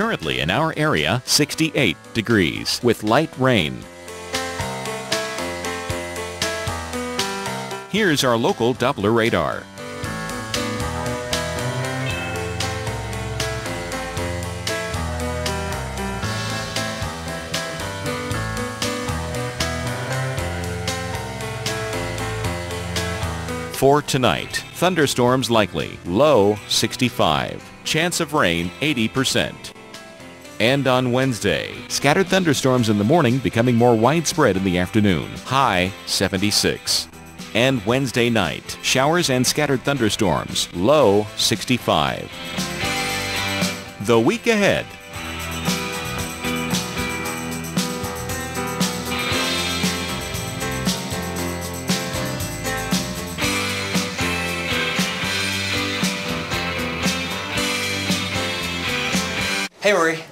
Currently in our area, 68 degrees with light rain. Here's our local Doppler radar. For tonight, thunderstorms likely, low 65, chance of rain 80%. And on Wednesday, scattered thunderstorms in the morning becoming more widespread in the afternoon, high 76. And Wednesday night, showers and scattered thunderstorms, low 65. The week ahead, Hey, Rory.